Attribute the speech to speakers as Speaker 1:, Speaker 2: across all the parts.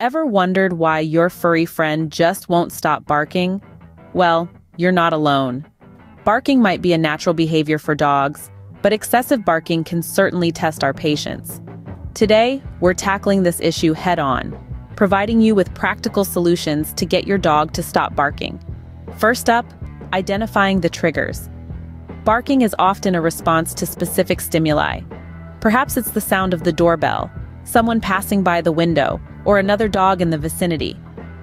Speaker 1: Ever wondered why your furry friend just won't stop barking? Well, you're not alone. Barking might be a natural behavior for dogs, but excessive barking can certainly test our patience. Today, we're tackling this issue head-on, providing you with practical solutions to get your dog to stop barking. First up, identifying the triggers. Barking is often a response to specific stimuli. Perhaps it's the sound of the doorbell, someone passing by the window, or another dog in the vicinity.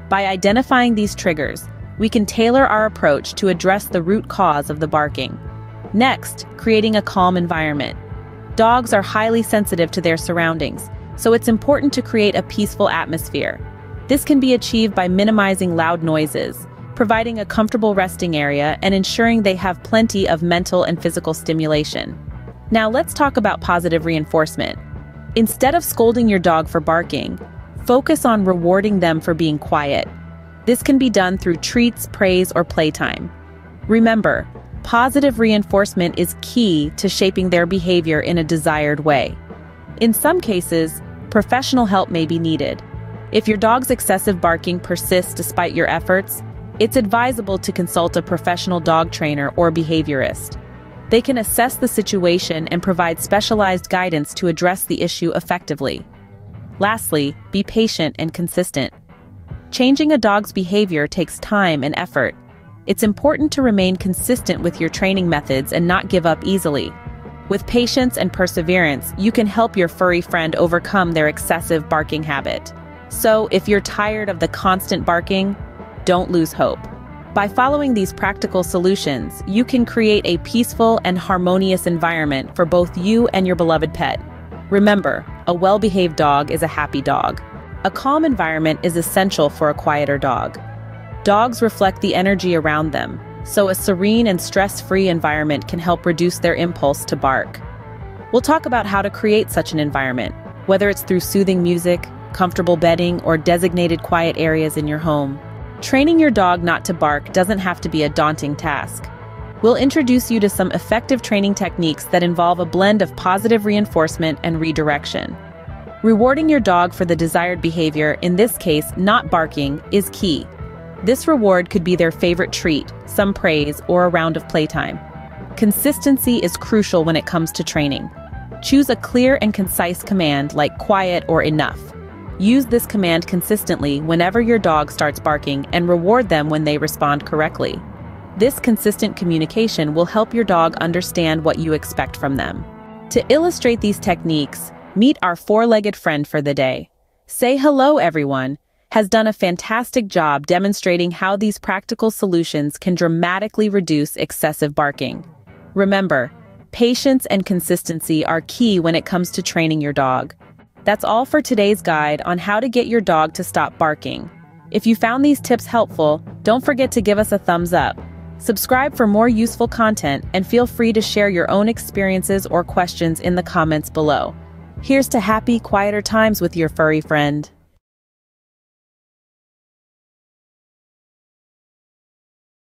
Speaker 1: By identifying these triggers, we can tailor our approach to address the root cause of the barking. Next, creating a calm environment. Dogs are highly sensitive to their surroundings, so it's important to create a peaceful atmosphere. This can be achieved by minimizing loud noises, providing a comfortable resting area, and ensuring they have plenty of mental and physical stimulation. Now let's talk about positive reinforcement. Instead of scolding your dog for barking, focus on rewarding them for being quiet. This can be done through treats, praise, or playtime. Remember, positive reinforcement is key to shaping their behavior in a desired way. In some cases, professional help may be needed. If your dog's excessive barking persists despite your efforts, it's advisable to consult a professional dog trainer or behaviorist. They can assess the situation and provide specialized guidance to address the issue effectively. Lastly, be patient and consistent. Changing a dog's behavior takes time and effort. It's important to remain consistent with your training methods and not give up easily. With patience and perseverance, you can help your furry friend overcome their excessive barking habit. So, if you're tired of the constant barking, don't lose hope. By following these practical solutions, you can create a peaceful and harmonious environment for both you and your beloved pet. Remember, a well-behaved dog is a happy dog. A calm environment is essential for a quieter dog. Dogs reflect the energy around them, so a serene and stress-free environment can help reduce their impulse to bark. We'll talk about how to create such an environment, whether it's through soothing music, comfortable bedding, or designated quiet areas in your home. Training your dog not to bark doesn't have to be a daunting task. We'll introduce you to some effective training techniques that involve a blend of positive reinforcement and redirection. Rewarding your dog for the desired behavior, in this case, not barking, is key. This reward could be their favorite treat, some praise, or a round of playtime. Consistency is crucial when it comes to training. Choose a clear and concise command like quiet or enough. Use this command consistently whenever your dog starts barking and reward them when they respond correctly. This consistent communication will help your dog understand what you expect from them. To illustrate these techniques, meet our four-legged friend for the day. Say hello, everyone, has done a fantastic job demonstrating how these practical solutions can dramatically reduce excessive barking. Remember, patience and consistency are key when it comes to training your dog. That's all for today's guide on how to get your dog to stop barking. If you found these tips helpful, don't forget to give us a thumbs up. Subscribe for more useful content and feel free to share your own experiences or questions in the comments below. Here's to happy, quieter times with your furry friend.